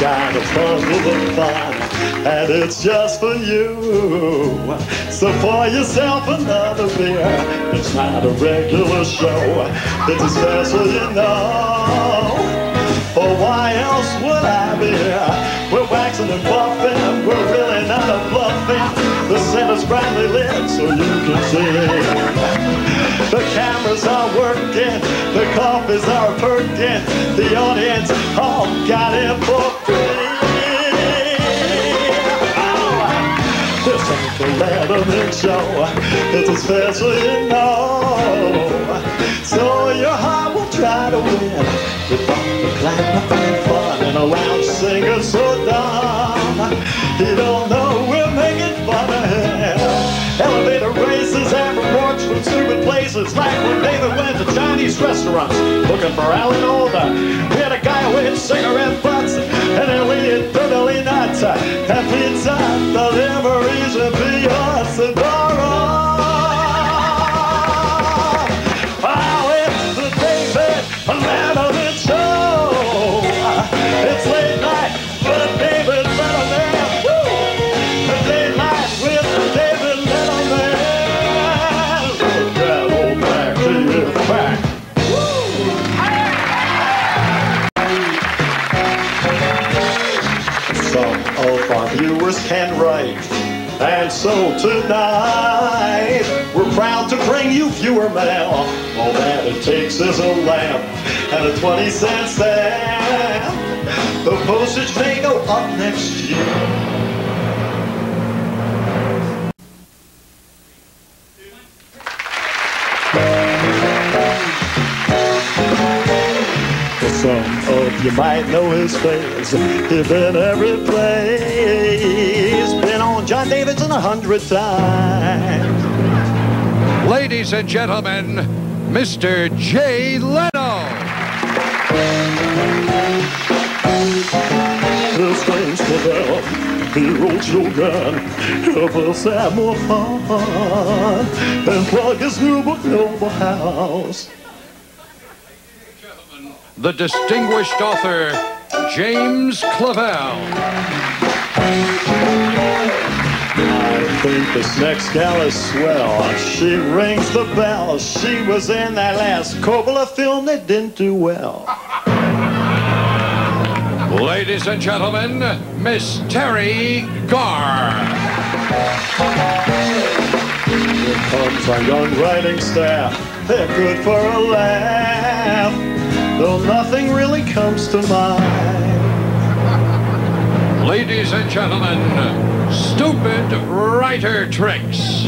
kind of fun and it's just for you. So pour yourself another beer. It's not a regular show. It's a special, you know. For why else would I be here? We're waxing and buffing. We're really not a bluffing. The center's brightly lit so you can see. The cameras are working. The coffees are perking. The audience The Letterman show. It's a special, you know. So your heart will try to win. With Dr. Clap and fun and a lounge singer so dumb. He don't know we're making fun of him. Elevator races and reports from stupid places. Like when David went to Chinese restaurants looking for Alan Alda. We had a guy with cigarette butts and we had totally nuts. And pizza deliveries viewers can write. And so tonight, proud to bring you viewer mail. All that it takes is a lamp and a 20 cent stamp. The postage may go up next year. Some of you might know his face. He's been every place. Been on John Davidson a hundred times. Ladies and gentlemen, Mr. Jay Leno. The strange for them, hero children. Help us have more fun. And plug his new book, Noble House. The distinguished author, James Clavell. Think this next gal is swell. She rings the bell. She was in that last Coppola film that didn't do well. Ladies and gentlemen, Miss Teri Garr. Here comes our young writing staff. They're good for a laugh, though nothing really comes to mind. Ladies and gentlemen, stupid writer tricks.